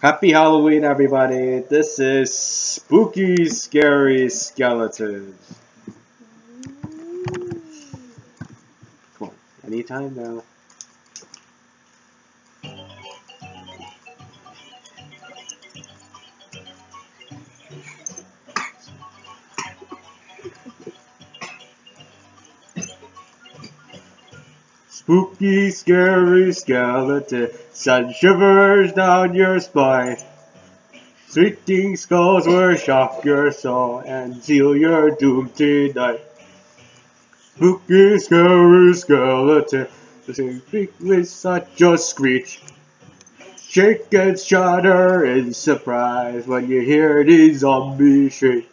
Happy Halloween, everybody. This is Spooky Scary Skeletons. Come on, anytime now. Spooky, scary skeleton, sun shivers down your spine. Shrieking skulls will shock your soul and seal your doom tonight. Spooky, scary skeleton, with such a screech. Shake and shudder in surprise when you hear these zombie shriek.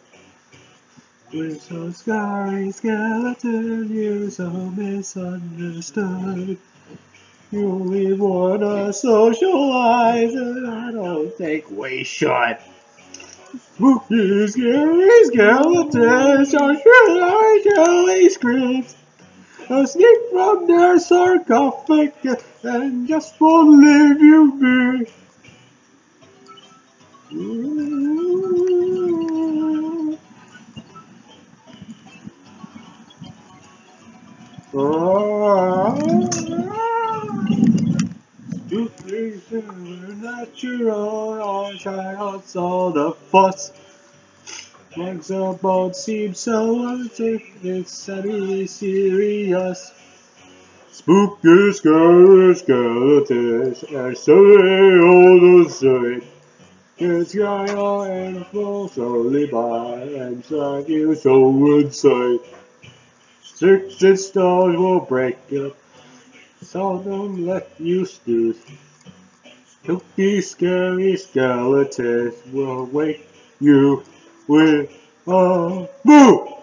We're so scary skeleton, you're so misunderstood. You only wanna socialize, and I don't think we should. Spooky, scary skeletons are sure jelly screams. A sneak from their sarcophagus and just won't leave you be. Supernatural, all trials, all the fuss. Legs about seem so unsafe, it's semi-serious. Spooky, scary skeletons are so all the same. It's got your animal slowly by and drive you so insane. Sticks and stones will break you, seldom let you snooze. Spooky, scary skeletons will wake you with a boo!